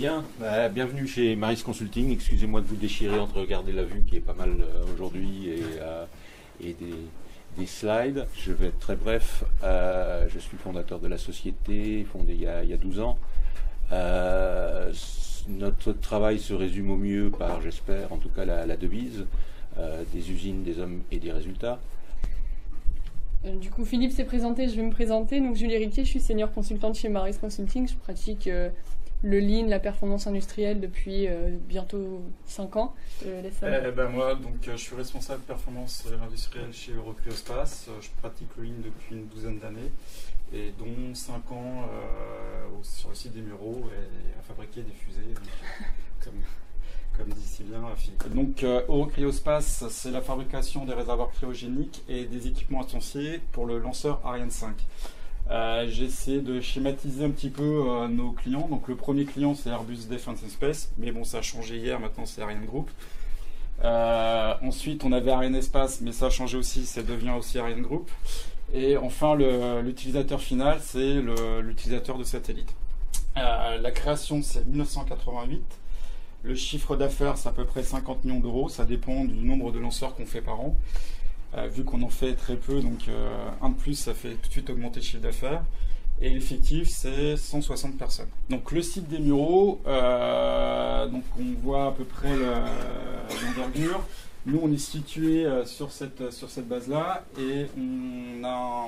Bien, bah, bienvenue chez Maris Consulting. Excusez-moi de vous déchirer entre regarder la vue qui est pas mal euh, aujourd'hui et, euh, des, des slides. Je vais être très bref. Euh, je suis fondateur de la société, fondée il y a, il y a 12 ans. Euh, notre travail se résume au mieux par, j'espère, en tout cas la, devise euh, des usines, des hommes et des résultats. Euh, Du coup, Philippe s'est présenté, je vais me présenter. Donc, Julie Riquet, je suis senior consultante chez Maris Consulting. Je pratique euh, le lean, la performance industrielle depuis euh, bientôt 5 ans. Eh ben moi, donc, euh, je suis responsable performance industrielle chez Eurocryospace. Euh, Je pratique le Lean depuis une douzaine d'années, et dont 5 ans sur le site des Mureaux et à fabriquer des fusées, comme, dit si bien Philippe. Donc Eurocryospace, c'est la fabrication des réservoirs cryogéniques et des équipements associés pour le lanceur Ariane 5. Euh, J'essaie de schématiser un petit peu euh, nos clients. Donc le premier client c'est Airbus Defence and Space, mais bon ça a changé hier, maintenant c'est Ariane Group. Euh, ensuite on avait Ariane Espace, mais ça a changé aussi, ça devient aussi Ariane Group. Et enfin l'utilisateur final c'est l'utilisateur de satellite. Euh, la création c'est 1988. Le chiffre d'affaires c'est à peu près 50 millions d'euros, ça dépend du nombre de lanceurs qu'on fait par an. Euh, vu qu'on en fait très peu, donc euh, un de plus, ça fait tout de suite augmenter le chiffre d'affaires. Et l'effectif, c'est 160 personnes. Donc le site des Mureaux, euh, donc on voit à peu près le- l'envergure. Nous, on est situé sur cette, sur cette base-là et on a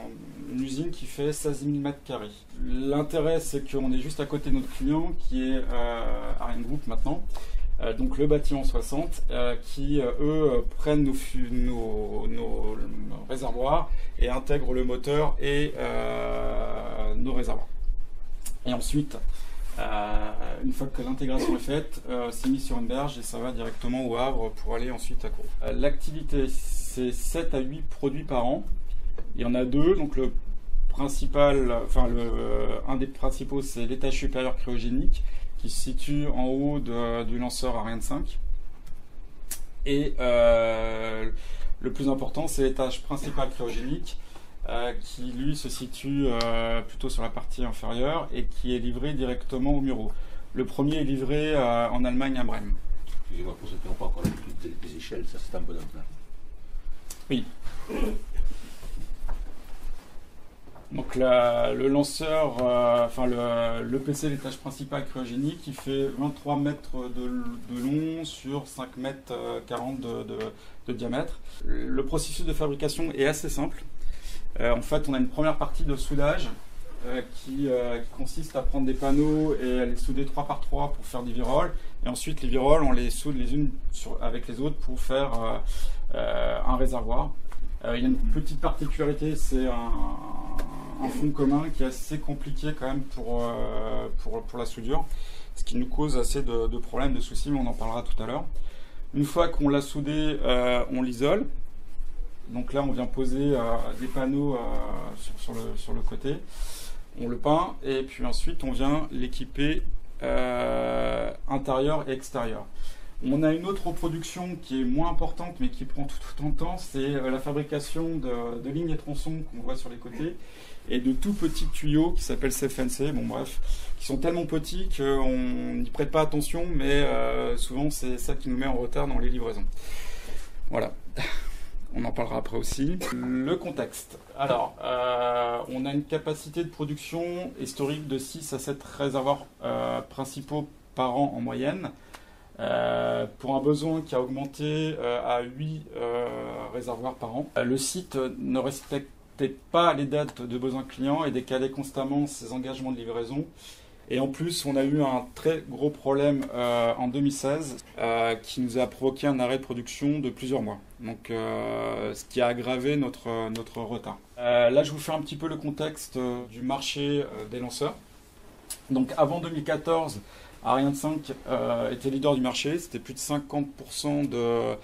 une usine qui fait 16 000 mètres carrés. L'intérêt, c'est qu'on est juste à côté de notre client qui est Ariane Group maintenant. Euh, donc le bâtiment 60, euh, qui euh, eux prennent nos, réservoirs et intègrent le moteur et nos réservoirs. Et ensuite, une fois que l'intégration est faite, c'est mis sur une berge et ça va directement au Havre pour aller ensuite à Cour. L'activité, c'est 7 à 8 produits par an. Il y en a deux, donc le principal, enfin le, un des principaux, c'est l'étage supérieur cryogénique qui se situe en haut de- du lanceur Ariane 5. Et euh, le plus important, c'est l'étage principal cryogénique, euh, qui lui se situe euh, plutôt sur la partie inférieure et qui est livré directement au Muro. Le premier est livré en Allemagne à Brême. Excusez-moi pour ceux qui n'ont pas encore l'habitude des, échelles, ça c'est un bonhomme là. Donc le lanceur, euh, enfin le, le PC, l'étage principal cryogénique, il fait 23 mètres de, long sur 5 mètres euh, 40 de, de- diamètre. Le processus de fabrication est assez simple. Euh, en fait, on a une première partie de soudage euh, qui, euh, qui consiste à prendre des panneaux et à les souder 3 par 3 pour faire des viroles. Et ensuite, les viroles, on les soude les unes avec les autres pour faire euh, euh, un réservoir. Euh, il y a une petite particularité, c'est un fond commun qui est assez compliqué quand même pour, euh, pour, pour la soudure, ce qui nous cause assez de, problèmes, de soucis, mais on en parlera tout à l'heure. Une fois qu'on l'a soudé, euh, on l'isole. Donc là, on vient poser euh, des panneaux sur, le, sur le côté. On le peint et puis ensuite, on vient l'équiper intérieur et extérieur. On a une autre reproduction qui est moins importante mais qui prend tout autant de temps, c'est euh, la fabrication de, lignes et tronçons qu'on voit sur les côtés et de tout petits tuyaux qui s'appellent CFNC, bon bref, qui sont tellement petits qu'on n'y prête pas attention mais euh, souvent c'est ça qui nous met en retard dans les livraisons. Voilà. On en parlera après aussi. Le contexte. Alors, euh, on a une capacité de production historique de 6 à 7 réservoirs principaux par an en moyenne. Euh, pour un besoin qui a augmenté euh, à 8 euh, réservoirs par an. Le site ne respectait pas les dates de besoin client et décalait constamment ses engagements de livraison. Et en plus, on a eu un très gros problème en 2016 euh, qui nous a provoqué un arrêt de production de plusieurs mois. Donc, ce qui a aggravé notre, notre retard. Là, je vous fais un petit peu le contexte du marché des lanceurs. Donc, avant 2014, Ariane 5 euh, était leader du marché. C'était plus de 50% de,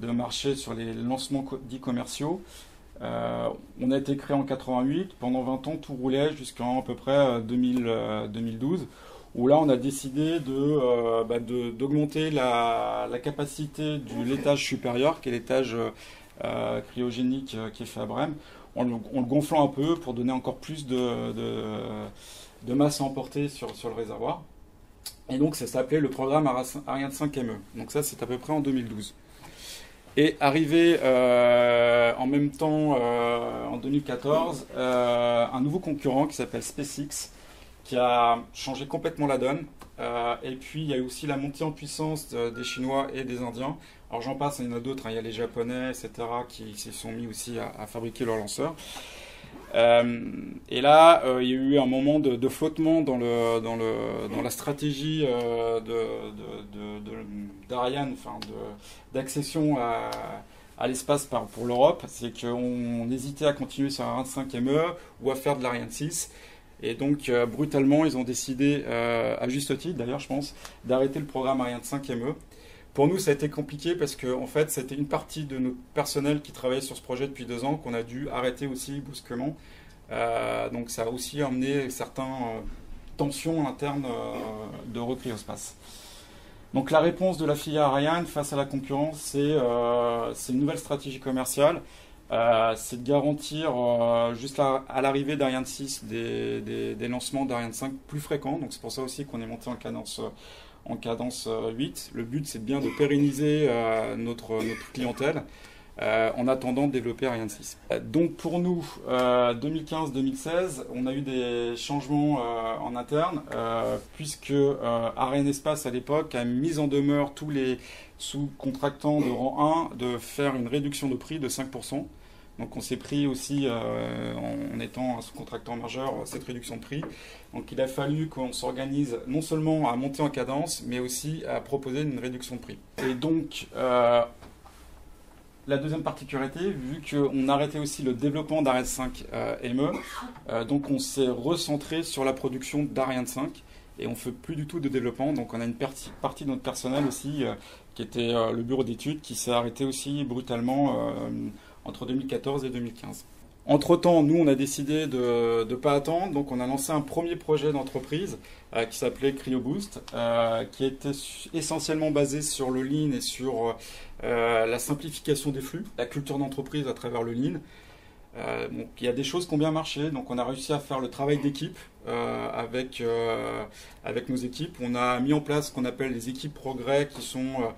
de marché sur les lancements dits commerciaux. Euh, on a été créé en 88. Pendant 20 ans, tout roulait jusqu'en à peu près euh, 2000, euh, 2012, où là, on a décidé de, bah, d'augmenter la, la capacité de l'étage supérieur, qui est l'étage cryogénique qui est fait à Brême, en, le- en le gonflant un peu pour donner encore plus de, de, de masse à emporter sur, sur le réservoir. Et donc ça s'appelait le programme Ariane 5 ME. Donc ça c'est à peu près en 2012. Et arrivé euh, en même temps, euh, en 2014, euh, un nouveau concurrent qui s'appelle SpaceX, qui a changé complètement la donne. et puis il y a eu aussi la montée en puissance des Chinois et des Indiens. Alors j'en passe, il y en a d'autres, hein. il y a les Japonais, etc., qui se sont mis aussi à fabriquer leurs lanceurs. Euh, et là, euh, il y a eu un moment de, flottement dans, la stratégie euh, d'Ariane, enfin d'accession à, l'espace pour l'Europe. C'est qu'on hésitait à continuer sur un 25 ME ou à faire de l'Ariane 6. Et donc, brutalement, ils ont décidé, à juste titre d'ailleurs, je pense, d'arrêter le programme Ariane 5 ME. Pour nous, ça a été compliqué parce que, en fait, c'était une partie de notre personnel qui travaillait sur ce projet depuis deux ans qu'on a dû arrêter aussi brusquement. Euh, donc, ça a aussi amené certaines euh, tensions internes euh, de repris au space. Donc, la réponse de la filière Ariane face à la concurrence, c'est une nouvelle stratégie commerciale. c'est de garantir juste à, l'arrivée d'Ariane 6 des, des lancements d'Ariane 5 plus fréquents. Donc c'est pour ça aussi qu'on est monté en cadence en cadence 8. Euh, Le but, c'est bien de pérenniser euh, notre, clientèle. Euh, en attendant de développer Ariane 6. Donc pour nous, 2015-2016, on a eu des changements en interne, puisque Ariane Espace à l'époque a mis en demeure tous les sous-contractants de rang 1 de faire une réduction de prix de 5%. Donc on s'est pris aussi, euh, en étant un sous-contractant majeur, cette réduction de prix. Donc il a fallu qu'on s'organise non seulement à monter en cadence, mais aussi à proposer une réduction de prix. Et donc euh, la deuxième particularité, vu qu'on arrêtait aussi le développement d'Ariane 5 euh, ME, donc on s'est recentré sur la production d'Ariane 5 et on fait plus du tout de développement. Donc on a une partie de notre personnel aussi, qui était le bureau d'études, qui s'est arrêté aussi brutalement entre 2014 et 2015. Entre-temps, nous, on a décidé de ne pas attendre, donc on a lancé un premier projet d'entreprise euh, qui s'appelait CryoBoost, euh, qui était essentiellement basé sur le Lean et sur euh, la simplification des flux, la culture d'entreprise à travers le Lean. donc, il y a des choses qui ont bien marché, donc on a réussi à faire le travail d'équipe avec, avec nos équipes. On a mis en place ce qu'on appelle les équipes progrès qui sont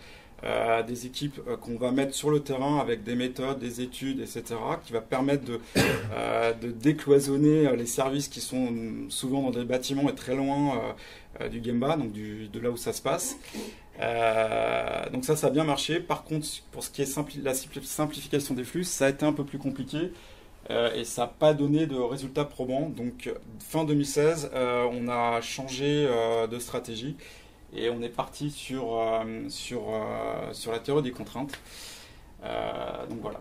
euh, des équipes euh, qu'on va mettre sur le terrain avec des méthodes, des études, etc., qui va permettre de, euh, décloisonner les services qui sont souvent dans des bâtiments et très loin du Gemba, donc de là où ça se passe. donc ça, ça a bien marché. Par contre, pour ce qui est la simplification des flux, ça a été un peu plus compliqué. et ça n'a pas donné de résultats probants. Donc fin 2016, on a changé de stratégie et on est parti sur, euh, sur, euh, sur la théorie des contraintes. Euh, donc voilà.